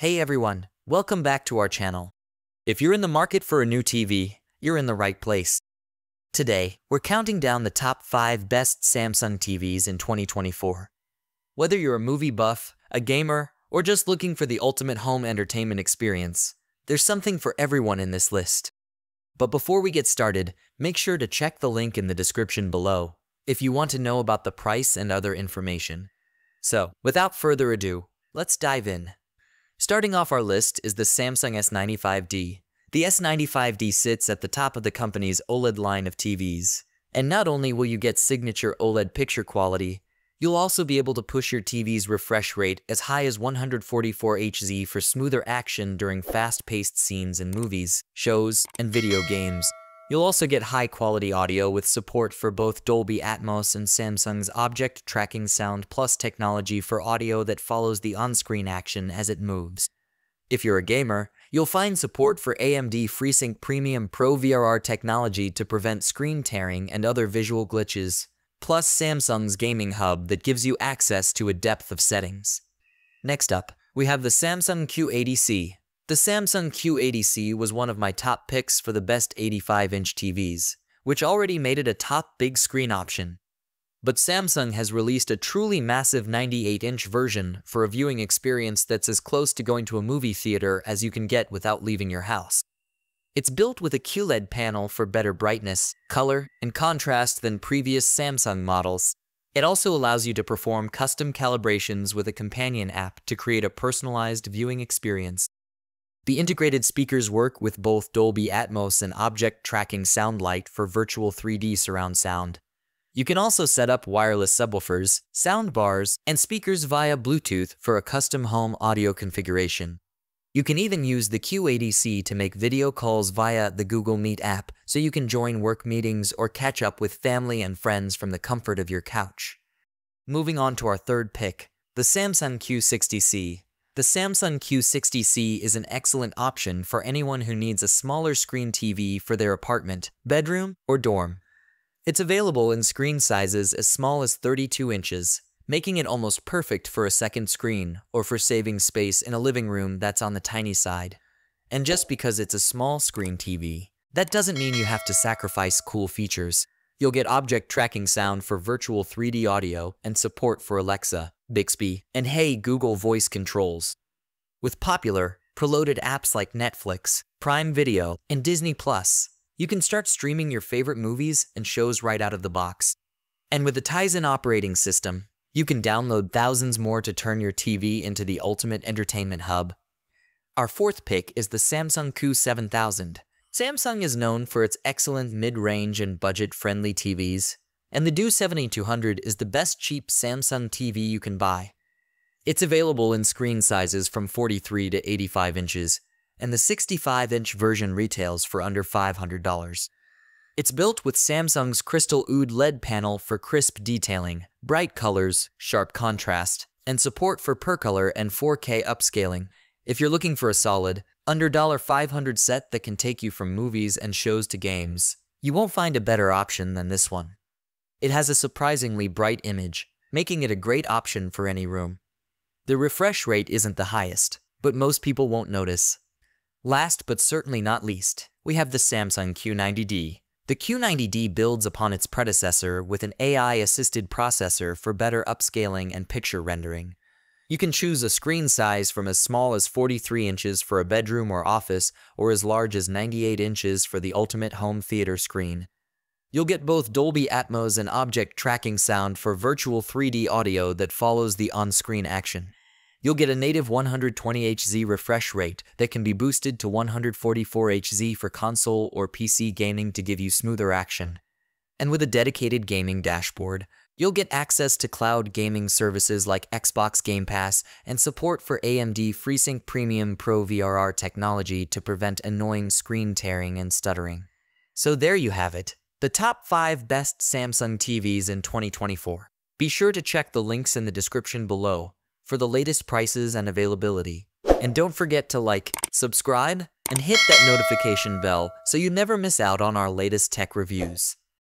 Hey everyone, welcome back to our channel. If you're in the market for a new TV, you're in the right place. Today, we're counting down the top 5 best Samsung TVs in 2024. Whether you're a movie buff, a gamer, or just looking for the ultimate home entertainment experience, there's something for everyone in this list. But before we get started, make sure to check the link in the description below if you want to know about the price and other information. So, without further ado, let's dive in. Starting off our list is the Samsung S95D. The S95D sits at the top of the company's OLED line of TVs. And not only will you get signature OLED picture quality, you'll also be able to push your TV's refresh rate as high as 144Hz for smoother action during fast-paced scenes in movies, shows, and video games. You'll also get high-quality audio with support for both Dolby Atmos and Samsung's Object Tracking Sound Plus technology for audio that follows the on-screen action as it moves. If you're a gamer, you'll find support for AMD FreeSync Premium Pro VRR technology to prevent screen tearing and other visual glitches, plus Samsung's gaming hub that gives you access to a depth of settings. Next up, we have the Samsung Q80C, the Samsung Q80C was one of my top picks for the best 85-inch TVs, which already made it a top big screen option. But Samsung has released a truly massive 98-inch version for a viewing experience that's as close to going to a movie theater as you can get without leaving your house. It's built with a QLED panel for better brightness, color, and contrast than previous Samsung models. It also allows you to perform custom calibrations with a companion app to create a personalized viewing experience. The integrated speakers work with both Dolby Atmos and Object Tracking Sound Lite for virtual 3D surround sound. You can also set up wireless subwoofers, sound bars, and speakers via Bluetooth for a custom home audio configuration. You can even use the Q80C to make video calls via the Google Meet app so you can join work meetings or catch up with family and friends from the comfort of your couch. Moving on to our third pick, the Samsung Q60C the Samsung Q60C is an excellent option for anyone who needs a smaller screen TV for their apartment, bedroom, or dorm. It's available in screen sizes as small as 32 inches, making it almost perfect for a second screen or for saving space in a living room that's on the tiny side. And just because it's a small screen TV, that doesn't mean you have to sacrifice cool features. You'll get object tracking sound for virtual 3D audio and support for Alexa, Bixby, and Hey Google voice controls. With popular, preloaded apps like Netflix, Prime Video, and Disney Plus, you can start streaming your favorite movies and shows right out of the box. And with the Tizen operating system, you can download thousands more to turn your TV into the ultimate entertainment hub. Our fourth pick is the Samsung CU7000. Samsung is known for its excellent mid-range and budget-friendly TVs, and the DU7200 is the best cheap Samsung TV you can buy. It's available in screen sizes from 43 to 85 inches, and the 65-inch version retails for under $500. It's built with Samsung's Crystal UHD LED panel for crisp detailing, bright colors, sharp contrast, and support for PurColor and 4K upscaling. If you're looking for a solid, under 500 set that can take you from movies and shows to games, you won't find a better option than this one. It has a surprisingly bright image, making it a great option for any room. The refresh rate isn't the highest, but most people won't notice. Last but certainly not least, we have the Samsung Q90D. The Q90D builds upon its predecessor with an AI-assisted processor for better upscaling and picture rendering. You can choose a screen size from as small as 43 inches for a bedroom or office, or as large as 98 inches for the ultimate home theater screen. You'll get both Dolby Atmos and object tracking sound for virtual 3D audio that follows the on-screen action. You'll get a native 120Hz refresh rate that can be boosted to 144Hz for console or PC gaming to give you smoother action. And with a dedicated gaming dashboard, you'll get access to cloud gaming services like Xbox Game Pass and support for AMD FreeSync Premium Pro VRR technology to prevent annoying screen tearing and stuttering. So there you have it. The top 5 best Samsung TVs in 2024. Be sure to check the links in the description below for the latest prices and availability. And don't forget to like, subscribe, and hit that notification bell so you never miss out on our latest tech reviews.